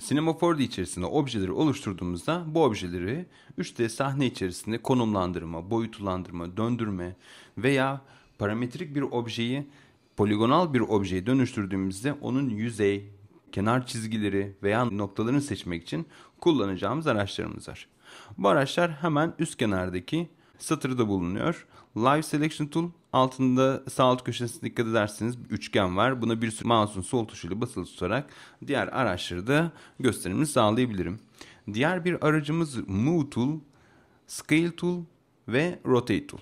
Cinema 4D içerisinde objeleri oluşturduğumuzda bu objeleri 3D sahne içerisinde konumlandırma, boyutlandırma, döndürme veya parametrik bir objeyi poligonal bir objeye dönüştürdüğümüzde onun yüzey, kenar çizgileri veya noktalarını seçmek için kullanacağımız araçlarımız var. Bu araçlar hemen üst kenardaki satırda bulunuyor. Live Selection Tool altında sağ alt köşesine dikkat ederseniz üçgen var. Buna bir sürü mouse'un sol tuşuyla basılı tutarak diğer araçları da gösterimini sağlayabilirim. Diğer bir aracımız Move Tool, Scale Tool ve Rotate Tool.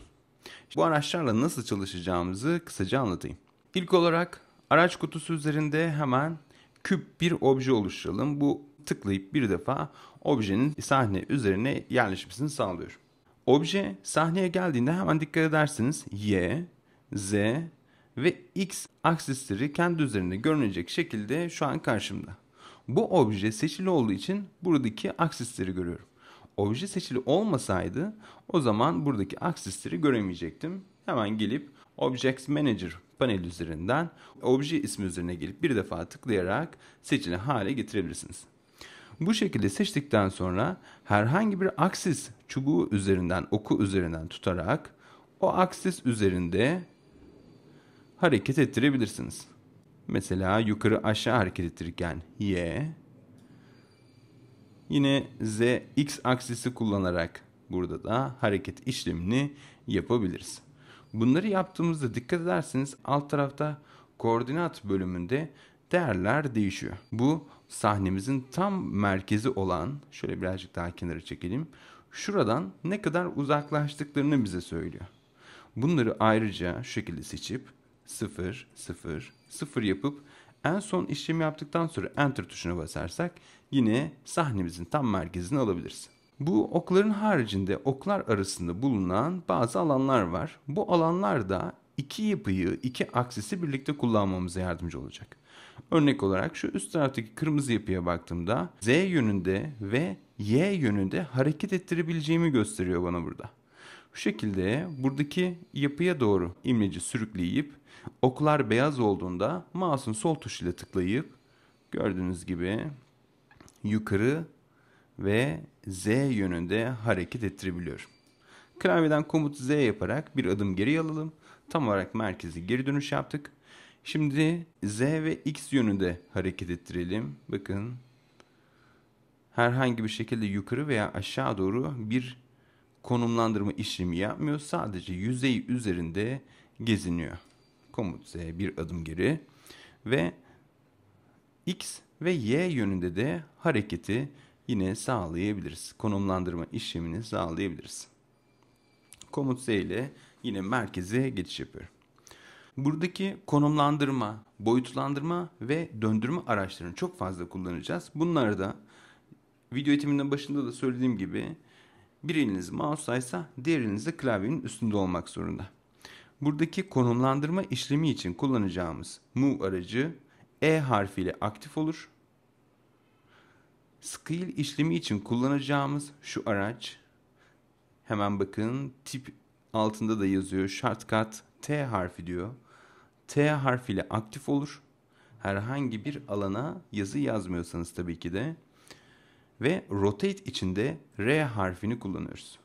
Bu araçlarla nasıl çalışacağımızı kısaca anlatayım. İlk olarak araç kutusu üzerinde hemen küp bir obje oluşturalım. Bu tıklayıp bir defa objenin sahne üzerine yerleşmesini sağlıyor. Obje sahneye geldiğinde hemen dikkat ederseniz Y, Z ve X aksisleri kendi üzerinde görünecek şekilde şu an karşımda. Bu obje seçili olduğu için buradaki aksisleri görüyorum. Obje seçili olmasaydı o zaman buradaki aksisleri göremeyecektim. Hemen gelip Object Manager panel üzerinden obje ismi üzerine gelip bir defa tıklayarak seçili hale getirebilirsiniz. Bu şekilde seçtikten sonra herhangi bir aksis çubuğu üzerinden, oku üzerinden tutarak o aksis üzerinde hareket ettirebilirsiniz. Mesela yukarı aşağı hareket ettirirken Y, yine Z, X aksisi kullanarak burada da hareket işlemini yapabiliriz. Bunları yaptığımızda dikkat ederseniz alt tarafta koordinat bölümünde değerler değişiyor. Bu sahnemizin tam merkezi olan, şöyle birazcık daha kenara çekelim. Şuradan ne kadar uzaklaştıklarını bize söylüyor. Bunları ayrıca şu şekilde seçip 0, 0, 0 yapıp en son işlemi yaptıktan sonra Enter tuşuna basarsak yine sahnemizin tam merkezini alabiliriz. Bu okların haricinde oklar arasında bulunan bazı alanlar var. Bu alanlar da iki yapıyı, iki aksisi birlikte kullanmamıza yardımcı olacak. Örnek olarak şu üst taraftaki kırmızı yapıya baktığımda Z yönünde ve Y yönünde hareket ettirebileceğimi gösteriyor bana burada. Bu şekilde buradaki yapıya doğru imleci sürükleyip oklar beyaz olduğunda mouse'un sol tuşuyla tıklayıp gördüğünüz gibi yukarı ve Z yönünde hareket ettirebiliyorum. Klavyeden komut Z yaparak bir adım geri alalım. Tam olarak merkezi geri dönüş yaptık. Şimdi Z ve X yönünde hareket ettirelim. Bakın herhangi bir şekilde yukarı veya aşağı doğru bir konumlandırma işlemi yapmıyor. Sadece yüzey üzerinde geziniyor. Komut Z bir adım geri ve X ve Y yönünde de hareketi yine sağlayabiliriz. Konumlandırma işlemini sağlayabiliriz. Komut Z ile yine merkeze geçiş yapıyorum. Buradaki konumlandırma, boyutlandırma ve döndürme araçlarını çok fazla kullanacağız. Bunları da video eğitiminin başında da söylediğim gibi bir eliniz mouse'daysa diğer eliniz de klavyenin üstünde olmak zorunda. Buradaki konumlandırma işlemi için kullanacağımız move aracı E harfiyle aktif olur. Scale işlemi için kullanacağımız şu araç hemen bakın tip altında da yazıyor shortcut T harfi diyor. T harfiyle aktif olur. Herhangi bir alana yazı yazmıyorsanız tabii ki de. Ve rotate içinde R harfini kullanıyoruz.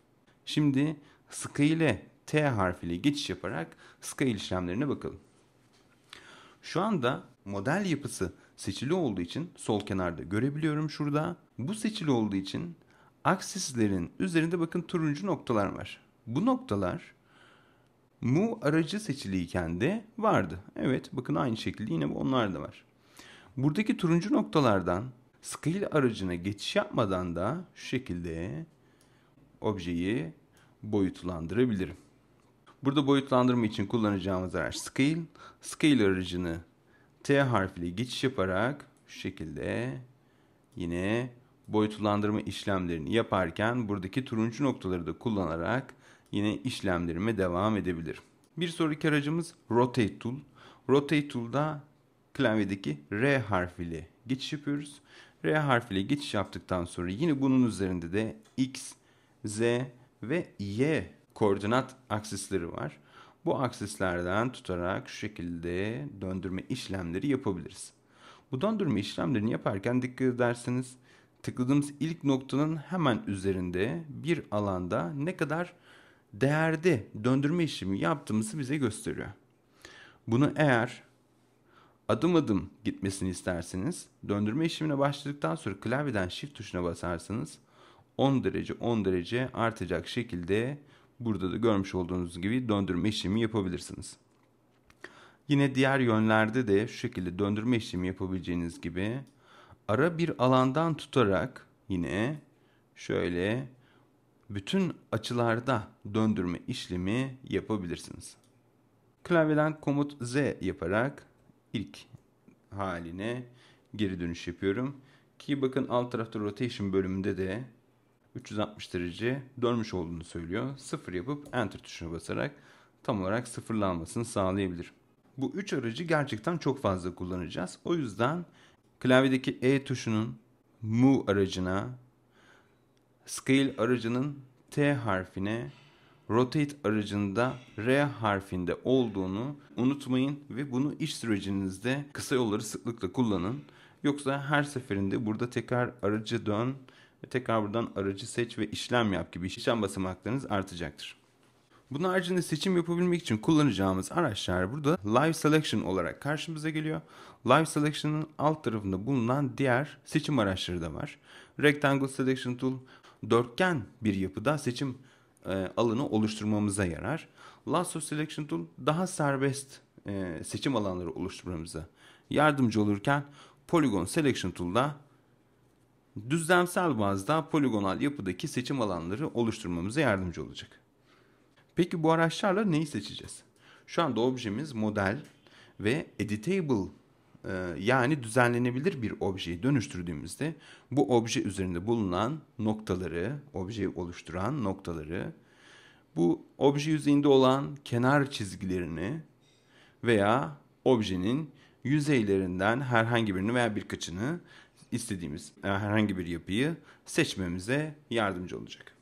Şimdi scale T harfiyle geçiş yaparak scale işlemlerine bakalım. Şu anda model yapısı seçili olduğu için sol kenarda görebiliyorum şurada. Bu seçili olduğu için aksislerin üzerinde bakın turuncu noktalar var. Bu noktalar Mu aracı seçiliyken de vardı. Evet bakın aynı şekilde yine onlar da var. Buradaki turuncu noktalardan scale aracına geçiş yapmadan da şu şekilde objeyi boyutlandırabilirim. Burada boyutlandırma için kullanacağımız araç scale. Scale aracını T harfiyle geçiş yaparak şu şekilde yine boyutlandırma işlemlerini yaparken buradaki turuncu noktaları da kullanarak yine işlemlerime devam edebilirim. Bir sonraki aracımız Rotate Tool. Rotate Tool'da klavyedeki R harfiyle geçiş yapıyoruz. R harfiyle geçiş yaptıktan sonra yine bunun üzerinde de X, Z ve Y koordinat aksisleri var. Bu aksislerden tutarak şu şekilde döndürme işlemleri yapabiliriz. Bu döndürme işlemlerini yaparken dikkat ederseniz tıkladığımız ilk noktanın hemen üzerinde bir alanda ne kadar değerde döndürme işlemi yaptığımızı bize gösteriyor. Bunu eğer adım adım gitmesini isterseniz döndürme işlemine başladıktan sonra klavyeden shift tuşuna basarsanız 10 derece 10 derece artacak şekilde burada da görmüş olduğunuz gibi döndürme işlemi yapabilirsiniz. Yine diğer yönlerde de şu şekilde döndürme işlemi yapabileceğiniz gibi ara bir alandan tutarak yine şöyle bütün açılarda döndürme işlemi yapabilirsiniz. Klavyeden komut Z yaparak ilk haline geri dönüş yapıyorum. Ki bakın alt tarafta rotation bölümünde de 360 derece dönmüş olduğunu söylüyor. Sıfır yapıp enter tuşuna basarak tam olarak sıfırlanmasını sağlayabilir. Bu üç aracı gerçekten çok fazla kullanacağız. O yüzden klavyedeki E tuşunun Move aracına, Scale aracının T harfine, Rotate aracında R harfinde olduğunu unutmayın ve bunu iş sürecinizde kısa yolları sıklıkla kullanın. Yoksa her seferinde burada tekrar aracı dön ve tekrar buradan aracı seç ve işlem yap gibi işlem basamaklarınız artacaktır. Bunun haricinde seçim yapabilmek için kullanacağımız araçlar burada Live Selection olarak karşımıza geliyor. Live Selection'ın alt tarafında bulunan diğer seçim araçları da var. Rectangle Selection Tool dörtgen bir yapıda seçim e, alanı oluşturmamıza yarar. Lasso Selection Tool daha serbest e, seçim alanları oluşturmamıza yardımcı olurken Polygon Selection Tool'da düzlemsel bazda poligonal yapıdaki seçim alanları oluşturmamıza yardımcı olacak. Peki bu araçlarla neyi seçeceğiz? Şu anda objemiz model ve editable e, yani düzenlenebilir bir objeyi dönüştürdüğümüzde bu obje üzerinde bulunan noktaları, objeyi oluşturan noktaları, bu obje yüzeyinde olan kenar çizgilerini veya objenin yüzeylerinden herhangi birini veya birkaçını istediğimiz herhangi bir yapıyı seçmemize yardımcı olacak.